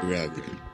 gravity